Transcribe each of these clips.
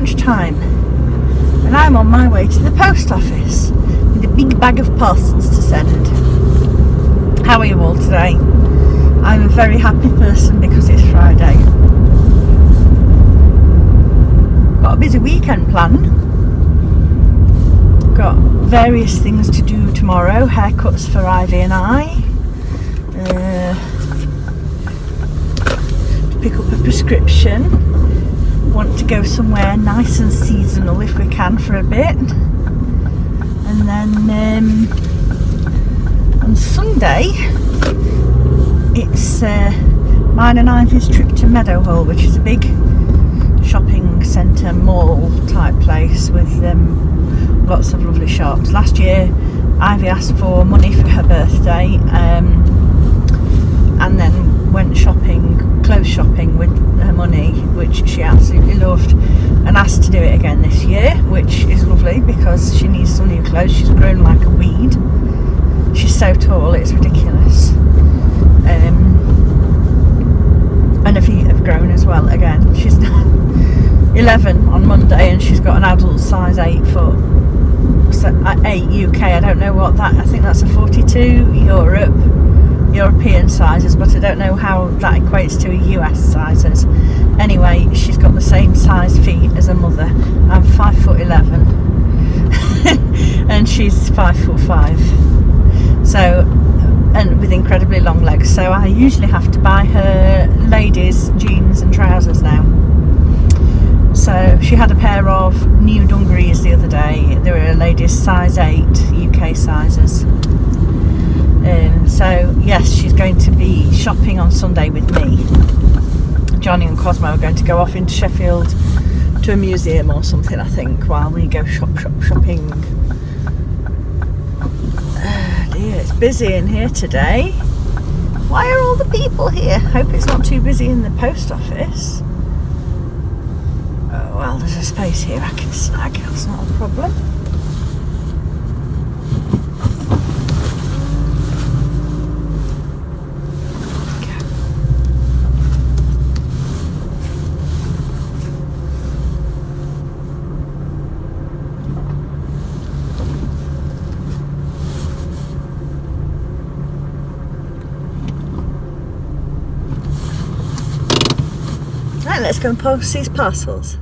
lunchtime and I'm on my way to the post office with a big bag of parcels to send. How are you all today? I'm a very happy person because it's Friday. Got a busy weekend planned. Got various things to do tomorrow, haircuts for Ivy and I. Uh, to pick up a prescription. Go somewhere nice and seasonal if we can for a bit. And then um, on Sunday, it's uh, mine and Ivy's trip to Meadowhall, which is a big shopping centre mall type place with um, lots of lovely shops. Last year, Ivy asked for money for her birthday um, and then went shopping, clothes shopping with her money, which she absolutely loved, and asked to do it again this year, which is lovely because she needs some new clothes. She's grown like a weed. She's so tall, it's ridiculous. Um, and her feet have grown as well again. She's 11 on Monday and she's got an adult size 8 foot. So, uh, 8 UK, I don't know what that, I think that's a 42 Europe, European sizes, but I don't know how that equates to a US sizes. Anyway, she's got the same size feet as her mother. I'm 5 foot 11 and she's 5 foot 5. So and with incredibly long legs so I usually have to buy her ladies jeans and trousers now so she had a pair of new dungarees the other day they were a ladies size 8 UK sizes um, so yes she's going to be shopping on Sunday with me Johnny and Cosmo are going to go off into Sheffield to a museum or something I think while we go shop shop shopping it's busy in here today. Why are all the people here? Hope it's not too busy in the post office. Oh, well, there's a space here I can snag. That's not a problem. Right, let's go and post these parcels.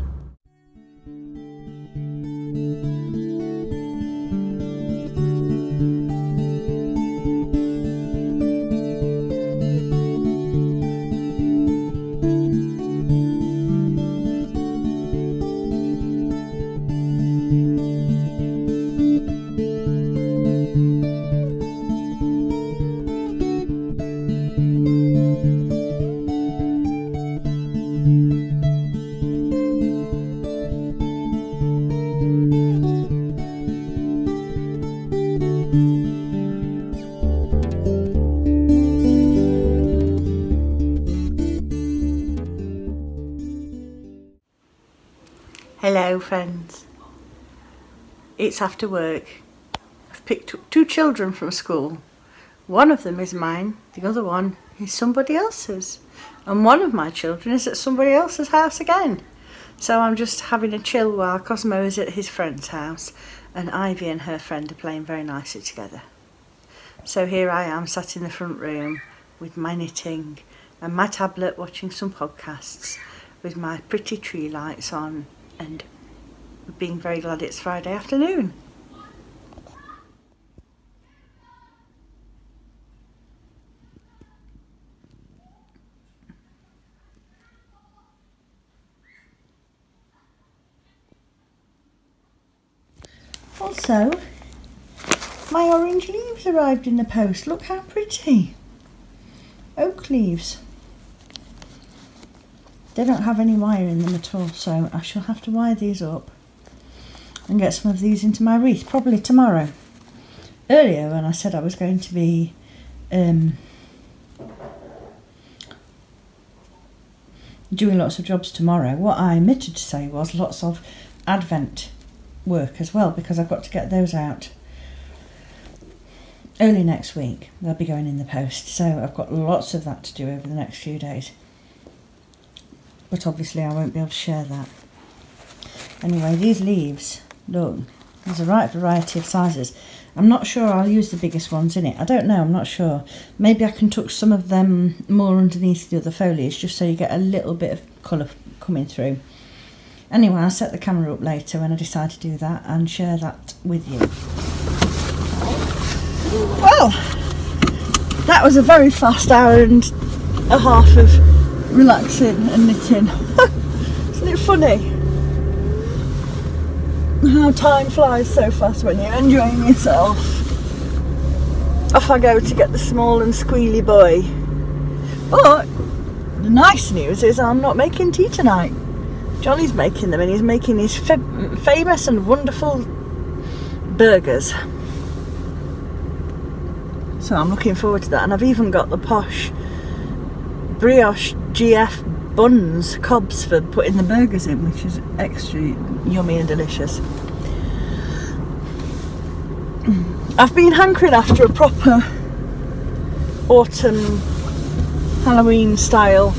Hello, friends. It's after work. I've picked up two children from school. One of them is mine, the other one is somebody else's. And one of my children is at somebody else's house again. So I'm just having a chill while Cosmo is at his friend's house and Ivy and her friend are playing very nicely together. So here I am sat in the front room with my knitting and my tablet watching some podcasts with my pretty tree lights on and being very glad it's Friday afternoon. Also, my orange leaves arrived in the post. Look how pretty. Oak leaves. They don't have any wire in them at all, so I shall have to wire these up and get some of these into my wreath, probably tomorrow. Earlier when I said I was going to be um, doing lots of jobs tomorrow, what I omitted to say was lots of Advent work as well because I've got to get those out early next week. They'll be going in the post, so I've got lots of that to do over the next few days. But obviously I won't be able to share that. Anyway, these leaves, look, there's a right variety of sizes. I'm not sure I'll use the biggest ones in it. I don't know, I'm not sure. Maybe I can tuck some of them more underneath the other foliage just so you get a little bit of colour coming through. Anyway, I'll set the camera up later when I decide to do that and share that with you. Well, that was a very fast hour and a half of relaxing and knitting. Isn't it funny? how time flies so fast when you're enjoying yourself. Off I go to get the small and squealy boy. But the nice news is I'm not making tea tonight. Johnny's making them and he's making his famous and wonderful burgers. So I'm looking forward to that and I've even got the posh brioche GF buns, cobs for putting the burgers in, which is extra yummy and delicious. I've been hankering after a proper autumn Halloween style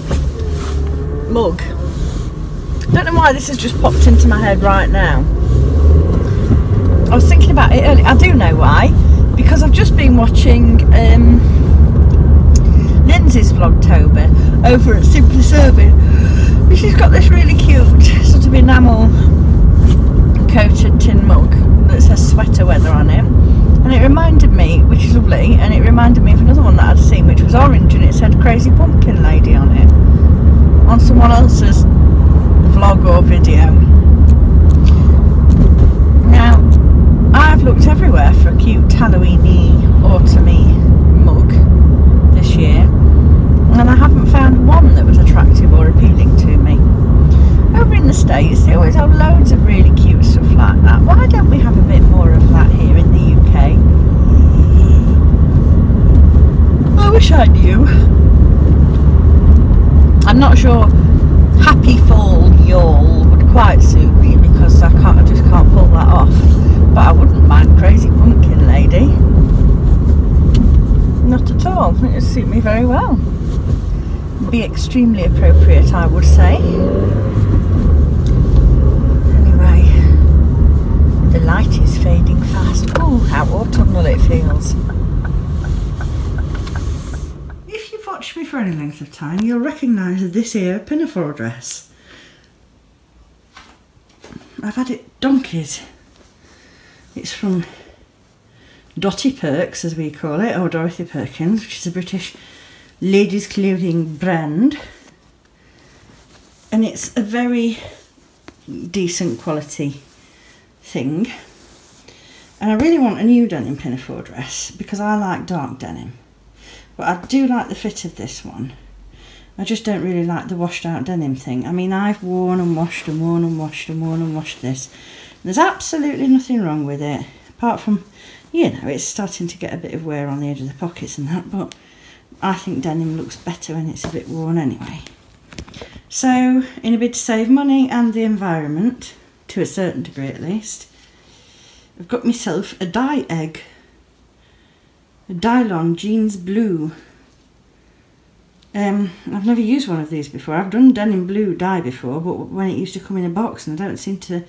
mug. Don't know why this has just popped into my head right now. I was thinking about it earlier. I do know why. Because I've just been watching um, Lindsay's Vlogtober over at Simply Serving. She's got this really cute sort of enamel coated tin mug that says sweater weather on it. And it reminded me, which is lovely, and it reminded me of another one that I'd seen which was orange and it said Crazy Pumpkin Lady on it. On someone else's vlog or video. Now, I've looked everywhere for a cute Halloweeny, autumny mug this year and I haven't found one that was attractive or appealing to me. Over in the States they always have loads of really cute stuff like that. Why don't we have a bit more of that here in the UK? I wish I knew. I'm not sure Happy Fall Y'all would quite suit me because I can't I just can't pull that off. But I wouldn't mind Crazy Pumpkin Lady. Not at all. It would suit me very well be extremely appropriate, I would say. Anyway, the light is fading fast. Oh, how autumnal it feels. If you've watched me for any length of time, you'll recognise this here pinafore dress. I've had it donkeys. It's from Dotty Perks, as we call it, or Dorothy Perkins, which is a British ladies clothing brand. And it's a very decent quality thing. And I really want a new denim pinafore dress because I like dark denim. But I do like the fit of this one. I just don't really like the washed out denim thing. I mean I've worn and washed and worn and washed and worn and washed this. There's absolutely nothing wrong with it apart from you know it's starting to get a bit of wear on the edge of the pockets and that but I think denim looks better when it's a bit worn anyway. So, in a bid to save money and the environment, to a certain degree at least, I've got myself a dye egg, a Dylon Jeans Blue. Um, I've never used one of these before. I've done denim blue dye before, but when it used to come in a box, and I don't seem to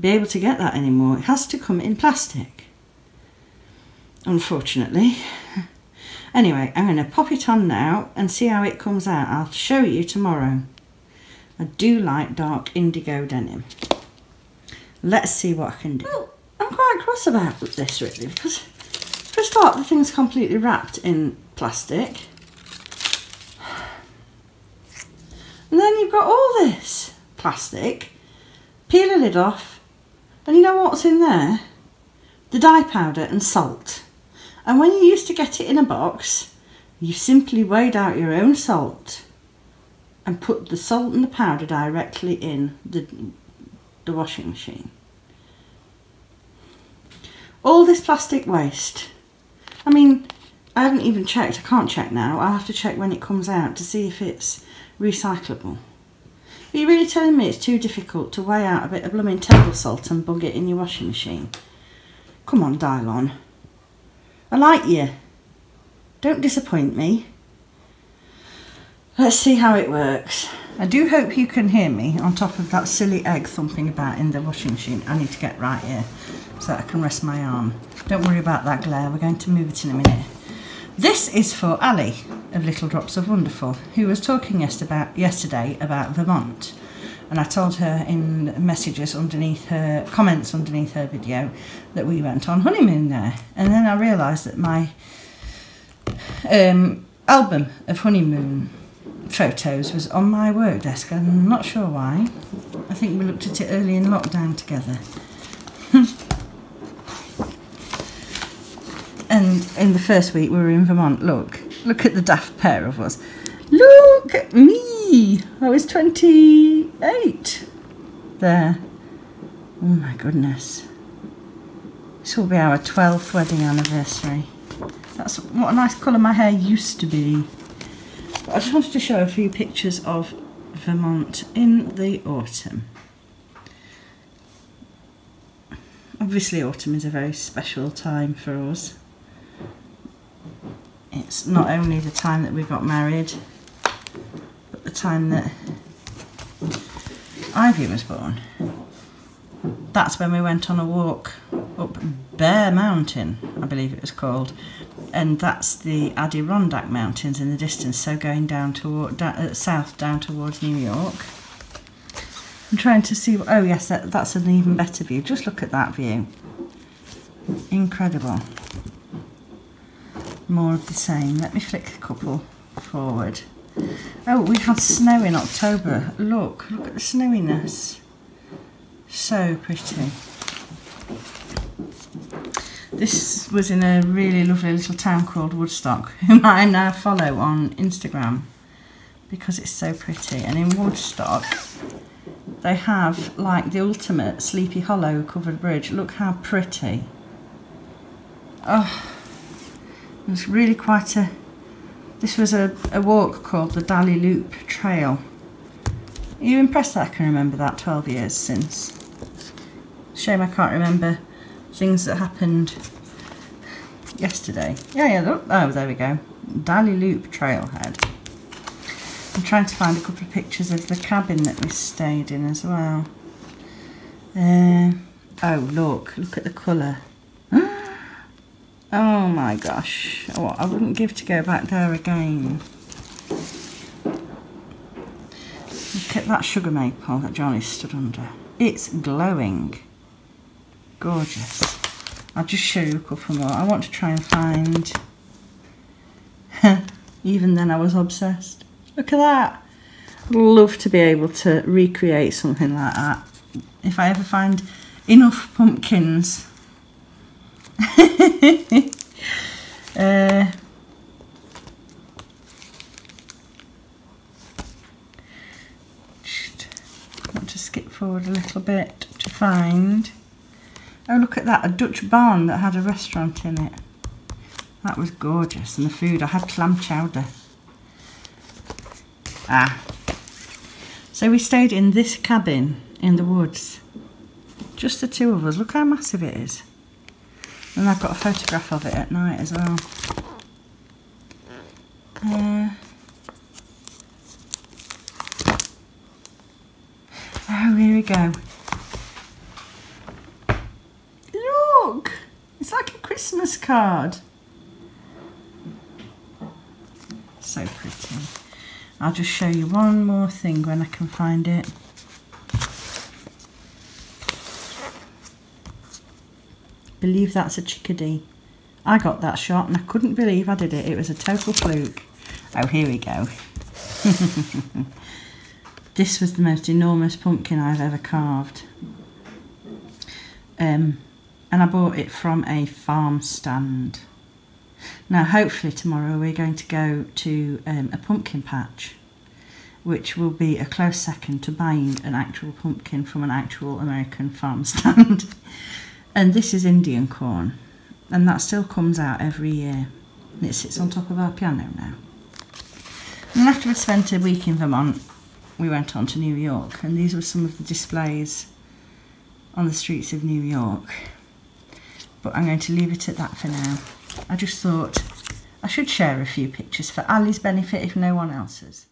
be able to get that anymore. It has to come in plastic, unfortunately. Anyway, I'm going to pop it on now and see how it comes out. I'll show you tomorrow. I do like dark indigo denim. Let's see what I can do. Well, I'm quite cross about this really because for a start the thing's completely wrapped in plastic. And then you've got all this plastic. Peel a lid off and you know what's in there? The dye powder and salt. And when you used to get it in a box, you simply weighed out your own salt and put the salt and the powder directly in the, the washing machine. All this plastic waste. I mean, I haven't even checked. I can't check now. I'll have to check when it comes out to see if it's recyclable. Are you really telling me it's too difficult to weigh out a bit of blooming table salt and bung it in your washing machine? Come on, Dylon. I like you. Don't disappoint me. Let's see how it works. I do hope you can hear me on top of that silly egg thumping about in the washing machine. I need to get right here so that I can rest my arm. Don't worry about that glare, we're going to move it in a minute. This is for Ali of Little Drops of Wonderful, who was talking yesterday about Vermont. And I told her in messages underneath her, comments underneath her video, that we went on honeymoon there. And then I realised that my um, album of honeymoon photos was on my work desk. I'm not sure why. I think we looked at it early in lockdown together. and in the first week we were in Vermont. Look, look at the daft pair of us. Look at me. I was 28 there. Oh my goodness. This will be our 12th wedding anniversary. That's what a nice colour my hair used to be. But I just wanted to show a few pictures of Vermont in the autumn. Obviously autumn is a very special time for us. It's not only the time that we got married, time that Ivy was born. That's when we went on a walk up Bear Mountain, I believe it was called, and that's the Adirondack Mountains in the distance, so going down toward da uh, south down towards New York. I'm trying to see, oh yes, that, that's an even better view. Just look at that view. Incredible. More of the same. Let me flick a couple forward. Oh, we had snow in October. Look, look at the snowiness. So pretty. This was in a really lovely little town called Woodstock, whom I now follow on Instagram because it's so pretty. And in Woodstock, they have like the ultimate Sleepy Hollow covered bridge. Look how pretty. Oh, it's really quite a... This was a, a walk called the Dally Loop Trail. Are you impressed that I can remember that 12 years since? Shame I can't remember things that happened yesterday. Yeah, yeah. Oh, there we go. Dally Loop Trailhead. I'm trying to find a couple of pictures of the cabin that we stayed in as well. Uh, oh, look. Look at the colour. Oh my gosh. Oh, I wouldn't give to go back there again. Look at that sugar maple that Johnny stood under. It's glowing gorgeous. I'll just show you a couple more. I want to try and find... Even then I was obsessed. Look at that. I'd love to be able to recreate something like that. If I ever find enough pumpkins. uh, want to skip forward a little bit to find Oh, look at that, a Dutch barn that had a restaurant in it. That was gorgeous. And the food, I had clam chowder. Ah. So we stayed in this cabin in the woods. Just the two of us. Look how massive it is. And I've got a photograph of it at night as well. Uh, oh, here we go. Look! It's like a Christmas card. So pretty. I'll just show you one more thing when I can find it. Believe that's a chickadee. I got that shot and I couldn't believe I did it. It was a total fluke. Oh, here we go. this was the most enormous pumpkin I've ever carved. Um, and I bought it from a farm stand. Now hopefully tomorrow we're going to go to um, a pumpkin patch which will be a close second to buying an actual pumpkin from an actual American farm stand. And this is Indian corn and that still comes out every year. And it sits on top of our piano now. And after we spent a week in Vermont, we went on to New York and these were some of the displays on the streets of New York but I'm going to leave it at that for now. I just thought I should share a few pictures for Ali's benefit if no one else's.